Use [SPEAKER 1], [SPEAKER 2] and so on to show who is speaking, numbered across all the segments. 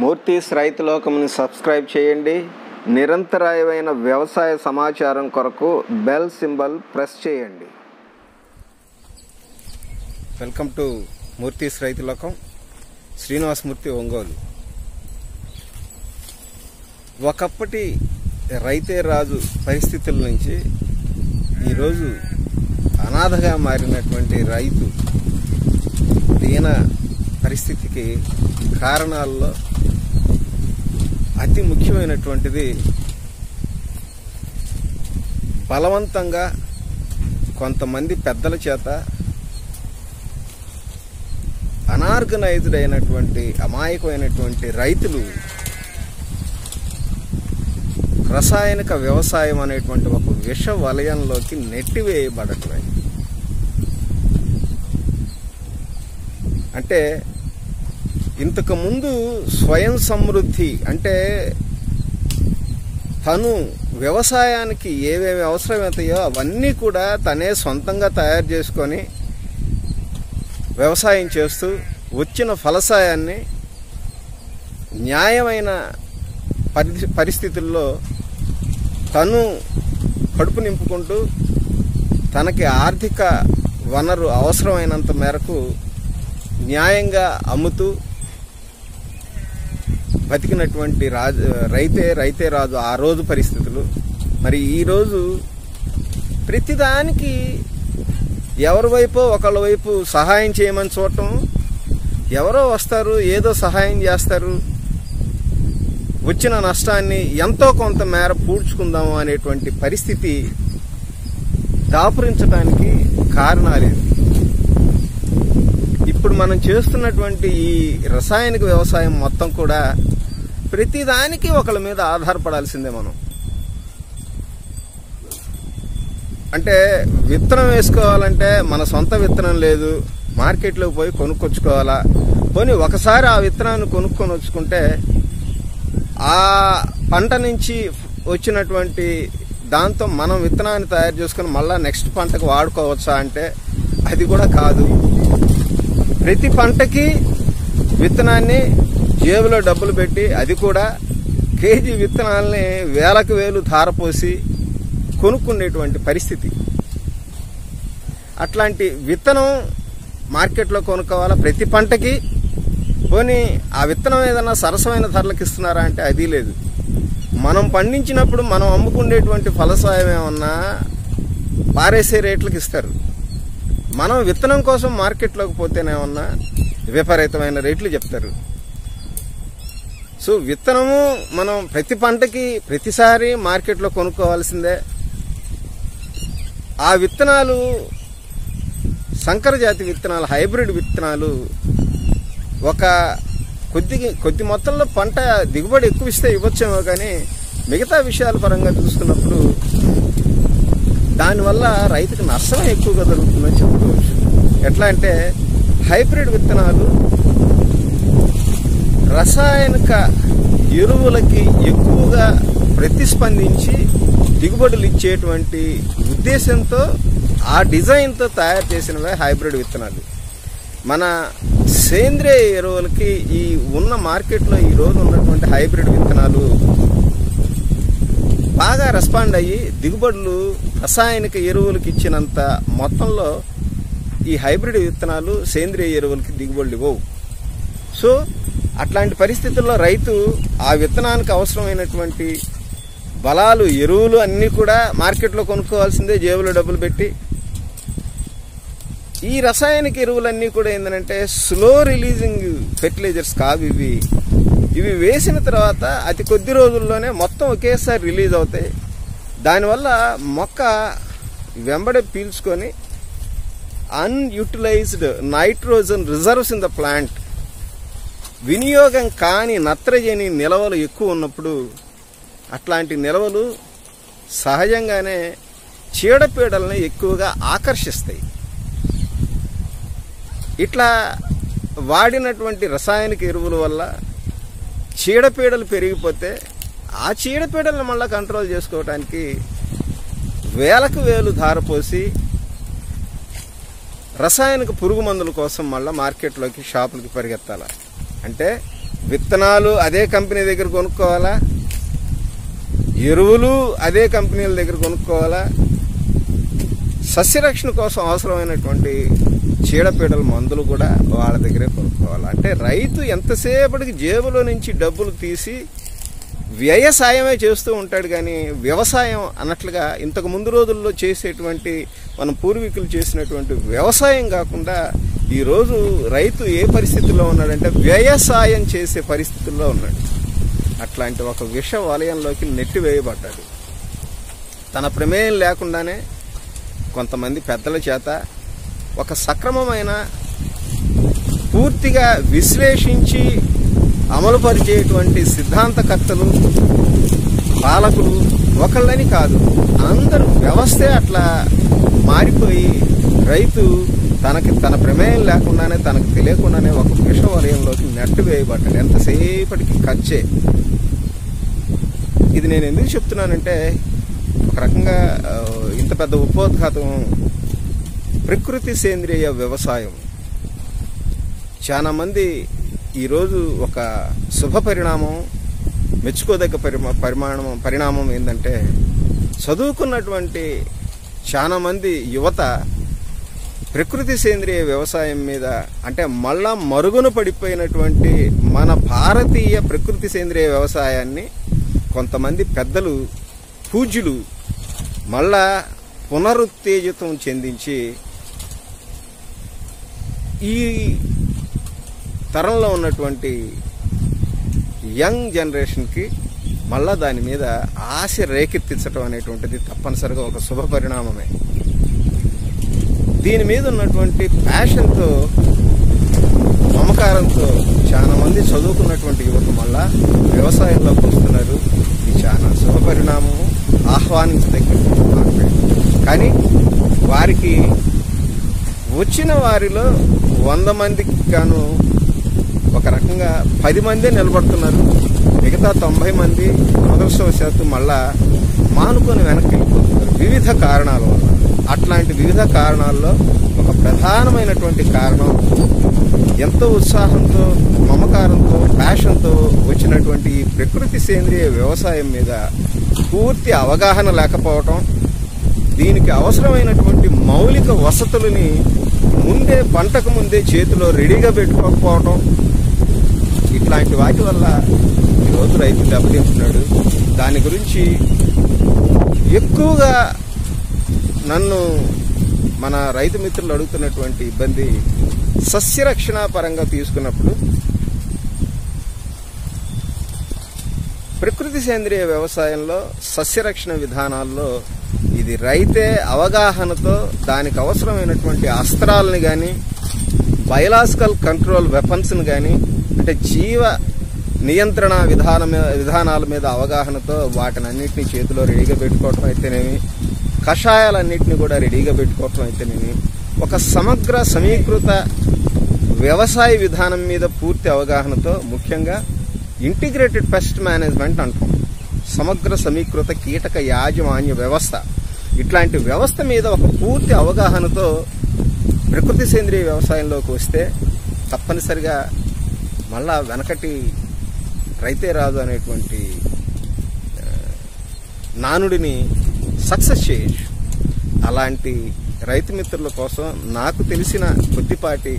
[SPEAKER 1] మూర్తీస్ రైతు లోకముని సబ్స్క్రైబ్ చేయండి. నిరంతరాయమైన వ్యవసాయ సమాచారం కొరకు బెల్ సింబల్ ప్రెస్ చేయండి. వెల్కమ్ టు మూర్తీస్ రైతు లోకం. శ్రీనివాసమూర్తి ఒంగోలు. ఒకప్పటి రైతే రాజు పరిస్థితుల నుంచి ఈరోజు అనాథగా మారినటువంటి రైతు దీన పరిస్థితికి కారణాల్లో అతి ముఖ్యమైనటువంటిది బలవంతంగా కొంతమంది పెద్దల చేత అనార్గనైజ్డ్ అయినటువంటి అమాయకమైనటువంటి రైతులు రసాయనిక వ్యవసాయం అనేటువంటి ఒక విష వలయంలోకి నెట్టివేయబడటమే. అంటే ఇంతకుముందు స్వయం సమృద్ధి అంటే తను వ్యవసాయానికి ఏవేవి అవసరమవుతాయో అవన్నీ కూడా తనే సొంతంగా తయారు చేసుకొని వ్యవసాయం చేస్తూ వచ్చిన ఫలసాయాన్ని న్యాయమైన పరి పరిస్థితుల్లో తను కడుపు నింపుకుంటూ తనకి ఆర్థిక వనరు అవసరమైనంత మేరకు న్యాయంగా అమ్ముతూ బతికినటువంటి రాజు రైతే రైతే రాజు ఆ రోజు పరిస్థితులు. మరి ఈరోజు ప్రతిదానికి ఎవరి వైపు ఒకళ్ళ వైపు సహాయం చేయమని చూడటం ఎవరో వస్తారు ఏదో సహాయం చేస్తారు. వచ్చిన నష్టాన్ని ఎంతో కొంత మేర పూడ్చుకుందాము అనేటువంటి పరిస్థితి దాపురించడానికి కారణాలు ఇప్పుడు మనం చేస్తున్నటువంటి ఈ రసాయనిక వ్యవసాయం మొత్తం కూడా ప్రతిదానికి ఒకళ్ళ మీద ఆధారపడాల్సిందే మనం. అంటే విత్తనం వేసుకోవాలంటే మన సొంత విత్తనం లేదు మార్కెట్లోకి పోయి కొనుక్కొచ్చుకోవాలా? పోనీ ఒకసారి ఆ విత్తనాన్ని కొనుక్కొని వచ్చుకుంటే ఆ పంట నుంచి వచ్చినటువంటి దాంతో మనం విత్తనాన్ని తయారు చేసుకుని మళ్ళీ నెక్స్ట్ పంటకు వాడుకోవచ్చా అంటే అది కూడా కాదు. ప్రతి పంటకి విత్తనాన్ని జేబులో డబ్బులు పెట్టి అది కూడా కేజీ విత్తనాలని వేలకు వేలు ధారపోసి కొనుక్కునేటువంటి పరిస్థితి. అట్లాంటి విత్తనం మార్కెట్లో కొనుక్కోవాలా ప్రతి పంటకి? పోనీ ఆ విత్తనం ఏదన్నా సరసమైన ధరలకు ఇస్తున్నారా అంటే అది లేదు. మనం పండించినప్పుడు మనం అమ్ముకునేటువంటి ఫలసాయం ఏమన్నా పారేసే రేట్లకు ఇస్తారు. మనం విత్తనం కోసం మార్కెట్లోకి పోతేనేమన్నా విపరీతమైన రేట్లు చెప్తారు. సో విత్తనము మనం ప్రతి పంటకి ప్రతిసారి మార్కెట్లో కొనుక్కోవాల్సిందే. ఆ విత్తనాలు సంకర జాతి విత్తనాలు హైబ్రిడ్ విత్తనాలు ఒక కొద్ది కొద్ది మొత్తంలో పంట దిగుబడి ఎక్కువ ఇస్తే ఇవ్వచ్చేమో కానీ మిగతా విషయాల పరంగా చూసుకున్నప్పుడు దానివల్ల రైతుకు నష్టం ఎక్కువగా జరుగుతుందని చెప్పుకోవచ్చు. ఎట్లా అంటే హైబ్రిడ్ విత్తనాలు రసాయనిక ఎరువులకి ఎక్కువగా ప్రతిస్పందించి దిగుబడులు ఇచ్చేటువంటి ఉద్దేశంతో ఆ డిజైన్తో తయారు చేసినవే హైబ్రిడ్ విత్తనాలు. మన సేంద్రియ ఎరువులకి ఈ ఉన్న మార్కెట్లో ఈ రోజు ఉన్నటువంటి హైబ్రిడ్ విత్తనాలు బాగా రెస్పాండ్ అయ్యి దిగుబడులు రసాయనిక ఎరువులకి ఇచ్చినంత మొత్తంలో ఈ హైబ్రిడ్ విత్తనాలు సేంద్రియ ఎరువులకి దిగుబడులు ఇవ్వవు. సో అట్లాంటి పరిస్థితుల్లో రైతు ఆ విత్తనానికి అవసరమైనటువంటి బలాలు ఎరువులు అన్నీ కూడా మార్కెట్లో కొనుక్కోవాల్సిందే జేబులో డబ్బులు పెట్టి. ఈ రసాయనిక ఎరువులన్నీ కూడా ఏంటంటే స్లో రిలీజింగ్ ఫెర్టిలైజర్స్ కావు ఇవి. ఇవి వేసిన తర్వాత అతి కొద్ది రోజుల్లోనే మొత్తం ఒకేసారి రిలీజ్ అవుతాయి. దానివల్ల మొక్క వెంబడ పీల్చుకొని unutilised nitrogen reserves in the plant వినియోగం కాని నత్రజని నిల్వలు ఎక్కువ ఉన్నప్పుడు అట్లాంటి నిలవలు సహజంగానే చీడపీడలని ఎక్కువగా ఆకర్షిస్తాయి. ఇట్లా వాడినటువంటి రసాయనిక ఎరువుల వల్ల చీడపీడలు పెరిగిపోతే ఆ చీడపీడలను మళ్ళీ కంట్రోల్ చేసుకోవడానికి వేలకు వేలు ధారపోసి రసాయనిక పురుగు మందుల కోసం మళ్ళీ మార్కెట్లోకి షాపులకి పరిగెత్తాలి. అంటే విత్తనాలు అదే కంపెనీ దగ్గర కొనుక్కోవాలా? ఎరువులు అదే కంపెనీల దగ్గర కొనుక్కోవాలా? సస్యరక్షణ కోసం అవసరమైనటువంటి చీడపీడల మందులు కూడా వాళ్ళ దగ్గరే కొనుక్కోవాలి? అంటే రైతు ఎంతసేపటికి జేబులో నుంచి డబ్బులు తీసి వ్యయసాయమే చేస్తూ ఉంటాడు కానీ వ్యవసాయం అన్నట్లుగా ఇంతకు ముందు రోజుల్లో చేసేటువంటి మన పూర్వీకులు చేసినటువంటి వ్యవసాయం కాకుండా ఈరోజు రైతు ఏ పరిస్థితుల్లో ఉన్నాడంటే వ్యవసాయం చేసే పరిస్థితుల్లో ఉన్నాడు. అట్లాంటి ఒక విష వలయంలోకి నెట్టివేయబడ్డాడు. తన ప్రమేయం లేకుండానే కొంతమంది పెద్దల చేత ఒక సక్రమమైన పూర్తిగా విశ్లేషించి అమలుపరిచేటువంటి సిద్ధాంతకర్తలు పాలకులు ఒకళ్ళని కాదు అందరూ వ్యవస్థే అట్లా మారిపోయి రైతు తనకి తన ప్రమేయం లేకుండానే తనకు తెలియకుండానే ఒక విష వలయంలోకి నెట్టు వేయబడ్డాడు. ఎంతసేపటికి ఖర్చే ఇది నేను ఎందుకు చెప్తున్నానంటే ఒక రకంగా ఇంత పెద్ద ఉపోద్ఘాతం ప్రకృతి సేంద్రియ వ్యవసాయం. చాలామంది ఈరోజు ఒక శుభ పరిణామం మెచ్చుకోదగ్గ పరిమా పరిమాణం పరిణామం ఏంటంటే చదువుకున్నటువంటి చాలామంది యువత ప్రకృతి సేంద్రియ వ్యవసాయం మీద అంటే మళ్ళా మరుగున పడిపోయినటువంటి మన భారతీయ ప్రకృతి సేంద్రియ వ్యవసాయాన్ని కొంతమంది పెద్దలు పూజ్యులు మళ్ళా పునరుత్తేజితం చెందించి ఈ తరంలో ఉన్నటువంటి యంగ్ జనరేషన్కి మళ్ళా దాని మీద ఆశ రేకెత్తించడం అనేటువంటిది తప్పనిసరిగా ఒక శుభ పరిణామమే. దీని మీద ఉన్నటువంటి ప్యాషన్తో మమకారంతో చాలామంది చదువుకున్నటువంటి యువత మళ్ళా వ్యవసాయంలోకి వస్తున్నారు ఇది చాలా శుభ పరిణామము కానీ వారికి వచ్చిన వారిలో వంద మందికి గాను ఒక రకంగా పది మందే నిలబడుతున్నారు. మిగతా తొంభై మంది అదృష్టవశాత్తు మళ్ళా మానుకొని వెనక్కి వెళ్ళిపోతున్నారు. వివిధ కారణాల వల్ల. అట్లాంటి వివిధ కారణాల్లో ఒక ప్రధానమైనటువంటి కారణం ఎంతో ఉత్సాహంతో మమకారంతో ప్యాషన్తో వచ్చినటువంటి ఈ ప్రకృతి సేంద్రియ వ్యవసాయం మీద పూర్తి అవగాహన లేకపోవటం దీనికి అవసరమైనటువంటి మౌలిక వసతులని ముందే పంటకు ముందే చేతిలో రెడీగా పెట్టుకోకపోవటం ఇట్లాంటి వాటి వల్ల ఈరోజు రైతు దెబ్బతింటున్నాడు. దాని గురించి ఎక్కువగా నన్ను మన రైతు మిత్రులు అడుగుతున్నటువంటి ఇబ్బంది సస్యరక్షణ పరంగా తీసుకున్నప్పుడు ప్రకృతి సేంద్రియ వ్యవసాయంలో సస్యరక్షణ విధానాల్లో ఇది రైతే అవగాహనతో దానికి అవసరమైనటువంటి అస్త్రాలని కానీ బయలాజికల్ కంట్రోల్ వెపన్స్ని కానీ అంటే జీవ నియంత్రణ విధానం విధానాల మీద అవగాహనతో వాటిని అన్నింటినీ చేతిలో రెడీగా పెట్టుకోవటం అయితేనేమి కషాయాలన్నింటినీ కూడా రెడీగా పెట్టుకోవటం అయితేనేమి ఒక సమగ్ర సమీకృత వ్యవసాయ విధానం మీద పూర్తి అవగాహనతో ముఖ్యంగా ఇంటిగ్రేటెడ్ పెస్ట్ మేనేజ్మెంట్ అంటాం. సమగ్ర సమీకృత కీటక యాజమాన్య వ్యవస్థ. ఇట్లాంటి వ్యవస్థ మీద ఒక పూర్తి అవగాహనతో ప్రకృతి సేంద్రియ వ్యవసాయంలోకి వస్తే తప్పనిసరిగా మళ్ళా వెనకటి రైతే రాదు అనేటువంటి నానుడిని సక్సెస్ చేయొచ్చు అలాంటి రైతు మిత్రుల కోసం నాకు తెలిసిన కొద్దిపాటి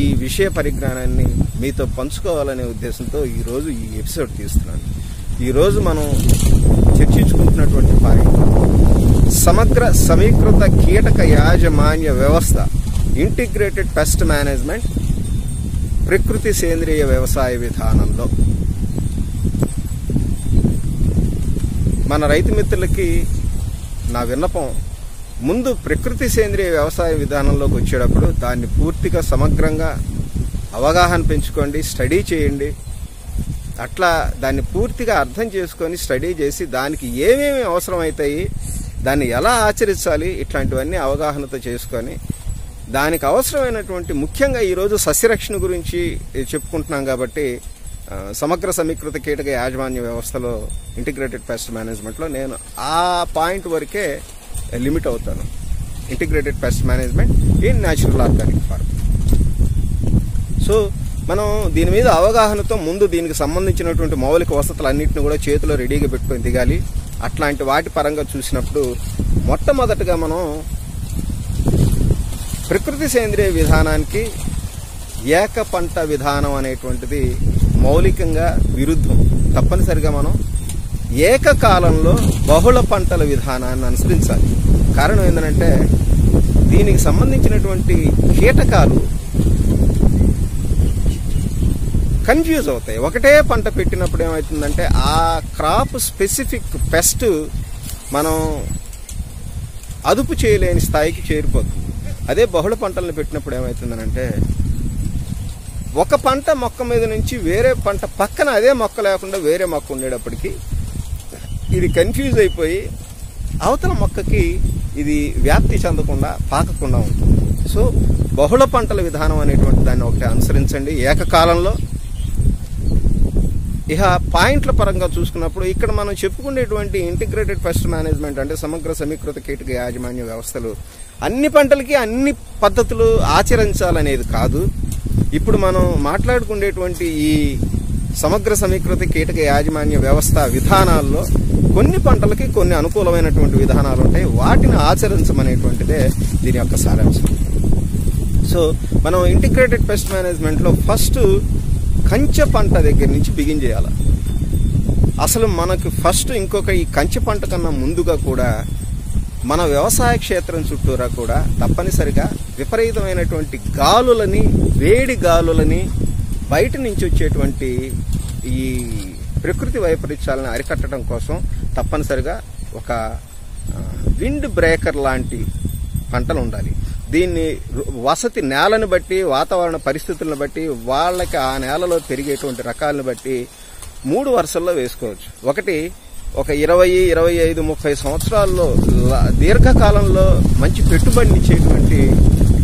[SPEAKER 1] ఈ విషయ పరిజ్ఞానాన్ని మీతో పంచుకోవాలనే ఉద్దేశంతో ఈరోజు ఈ ఎపిసోడ్ తీస్తున్నాను. ఈరోజు మనం చర్చించుకుంటున్నటువంటి పాయింట్ సమగ్ర సమీకృత కీటక యాజమాన్య వ్యవస్థ ఇంటిగ్రేటెడ్ పెస్ట్ మేనేజ్మెంట్ ప్రకృతి సేంద్రియ వ్యవసాయ విధానంలో. మన రైతు మిత్రులకి నా విన్నపం ముందు ప్రకృతి సేంద్రియ వ్యవసాయ విధానంలోకి వచ్చేటప్పుడు దాన్ని పూర్తిగా సమగ్రంగా అవగాహన పెంచుకోండి స్టడీ చేయండి. అట్లా దాన్ని పూర్తిగా అర్థం చేసుకొని స్టడీ చేసి దానికి ఏమేమి అవసరమవుతాయి దాన్ని ఎలా ఆచరించాలి ఇట్లాంటివన్నీ అవగాహనతో చేసుకొని దానికి అవసరమైనటువంటి ముఖ్యంగా ఈరోజు సస్యరక్షణ గురించి చెప్పుకుంటున్నాం కాబట్టి సమగ్ర సమీకృత కీటక యాజమాన్య వ్యవస్థలో ఇంటిగ్రేటెడ్ పెస్ట్ మేనేజ్మెంట్లో నేను ఆ పాయింట్ వరకే లిమిట్ అవుతాను. Integrated pest management in natural organic farming so మనం దీని మీద అవగాహనతో ముందు దీనికి సంబంధించినటువంటి మౌలిక వసతులన్నింటిని కూడా చేతిలో రెడీగా పెట్టుకొని దిగాలి. అట్లాంటి వాటి పరంగా చూసినప్పుడు మొట్టమొదటగా మనం ప్రకృతి సేంద్రియ విధానానికి ఏక పంట విధానం అనేటువంటిది మౌలికంగా విరుద్ధం. తప్పనిసరిగా మనం ఏకకాలంలో బహుళ పంటల విధానాన్ని అనుసరించాలి. కారణం ఏంటంటే దీనికి సంబంధించినటువంటి కీటకాలు కన్ఫ్యూజ్ అవుతాయి. ఒకటే పంట పెట్టినప్పుడు ఏమవుతుందంటే ఆ క్రాప్ స్పెసిఫిక్ పెస్ట్ మనం అదుపు చేయలేని స్థాయికి చేరిపోతుంది. అదే బహుళ పంటలను పెట్టినప్పుడు ఏమవుతుందనంటే ఒక పంట మొక్క మీద నుంచి వేరే పంట పక్కన అదే మొక్క లేకుండా వేరే మొక్క ఉండేటప్పటికీ ఇది కన్ఫ్యూజ్ అయిపోయి అవతల మొక్కకి ఇది వ్యాప్తి చెందకుండా పాకకుండా ఉంటుంది. సో బహుళ పంటల విధానం అనేటువంటి దాన్ని ఒకటి అనుసరించండి. ఏకకాలంలో ఇక పాయింట్ల పరంగా చూసుకున్నప్పుడు ఇక్కడ మనం చెప్పుకునేటువంటి ఇంటిగ్రేటెడ్ పెస్ట్ మేనేజ్మెంట్ అంటే సమగ్ర సమీకృత కీటక యాజమాన్య వ్యవస్థలు అన్ని పంటలకి అన్ని పద్ధతులు ఆచరించాలనేది కాదు. ఇప్పుడు మనం మాట్లాడుకునేటువంటి ఈ సమగ్ర సమీకృత కీటక యాజమాన్య వ్యవస్థ విధానాల్లో కొన్ని పంటలకి కొన్ని అనుకూలమైనటువంటి విధానాలు ఉంటాయి. వాటిని ఆచరించమనేటువంటిదే దీని యొక్క సారాంశం. సో మనం ఇంటిగ్రేటెడ్ పెస్ట్ మేనేజ్మెంట్లో ఫస్ట్ కంచె పంట దగ్గర నుంచి బిగిన్ చేయాలి. అసలు మనకు ఫస్ట్ ఇంకొక ఈ కంచె పంట కన్నా ముందుగా కూడా మన వ్యవసాయ క్షేత్రం చుట్టూరా కూడా తప్పనిసరిగా విపరీతమైనటువంటి గాలులని వేడి గాలులని బయట నుంచి వచ్చేటువంటి ఈ ప్రకృతి వైపరీత్యాలను అరికట్టడం కోసం తప్పనిసరిగా ఒక విండ్ బ్రేకర్ లాంటి పంటలు ఉండాలి. దీన్ని వసతి నేలను బట్టి వాతావరణ పరిస్థితులను బట్టి వాళ్ళకి ఆ నేలలో పెరిగేటువంటి రకాలను బట్టి మూడు వరుసల్లో వేసుకోవచ్చు. ఒకటి ఒక ఇరవై ఇరవై ఐదు ముప్పై సంవత్సరాల్లో దీర్ఘకాలంలో మంచి పెట్టుబడినిచ్చేటువంటి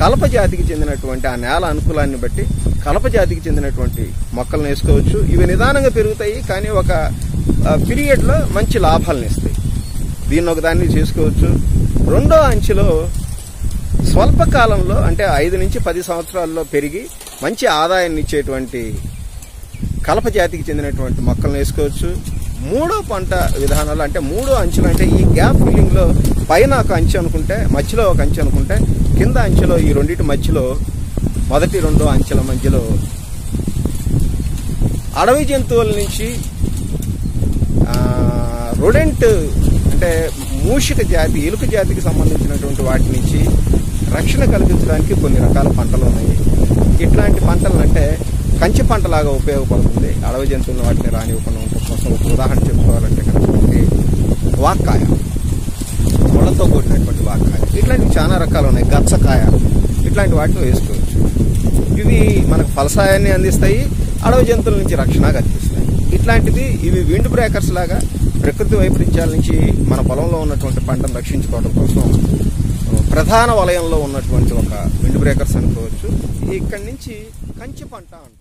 [SPEAKER 1] కలప జాతికి చెందినటువంటి ఆ నేల అనుకూలాన్ని బట్టి కలప జాతికి చెందినటువంటి మొక్కలను వేసుకోవచ్చు. ఇవి నిదానంగా పెరుగుతాయి కానీ ఒక పీరియడ్లో మంచి లాభాలను ఇస్తాయి. దీన్ని ఒకదాన్ని చేసుకోవచ్చు. రెండో అంచెలో స్వల్పకాలంలో అంటే ఐదు నుంచి పది సంవత్సరాల్లో పెరిగి మంచి ఆదాయాన్ని ఇచ్చేటువంటి కలప జాతికి చెందినటువంటి మొక్కలను వేసుకోవచ్చు. మూడో పంట విధానాలు అంటే మూడో అంచులు అంటే ఈ గ్యాప్ ఫిల్లింగ్లో పైన ఒక అంచె అనుకుంటే మధ్యలో ఒక అంచె అనుకుంటే కింద అంచెలో ఈ రెండింటి మధ్యలో మొదటి రెండో అంచెల మధ్యలో అడవి జంతువుల నుంచి రొడెంట్ అంటే మూషిక జాతి ఎలుక జాతికి సంబంధించినటువంటి వాటి నుంచి రక్షణ కల్పించడానికి కొన్ని రకాల పంటలు ఉన్నాయి. ఇట్లాంటి పంటలు అంటే కంచి పంటలాగా ఉపయోగపడుతుంది. అడవి జంతువులను వాటిని రానివ్వకుండా ఉంటుంది. కోసం ఒక ఉదాహరణ చెప్పుకోవాలంటే కనుక వాక్కాయ. ముళ్ళతో కూడినటువంటి వాక్కాయ. ఇట్లాంటివి చాలా రకాలు ఉన్నాయి. గచ్చకాయ. ఇట్లాంటి వాటిని వేసుకోవచ్చు. ఇవి మనకు ఫలసాయాన్ని అందిస్తాయి. అడవి జంతువుల నుంచి రక్షణ కల్పిస్తాయి. ఇట్లాంటిది ఇవి విండ్ బ్రేకర్స్ లాగా ప్రకృతి వైపరీత్యాల నుంచి మన పొలంలో ఉన్నటువంటి పంటను రక్షించుకోవడం కోసం ప్రధాన వలయంలో ఉన్నటువంటి ఒక విండ్ బ్రేకర్స్ అనుకోవచ్చు. ఇక్కడి నుంచి కంచి పంట అంటారు.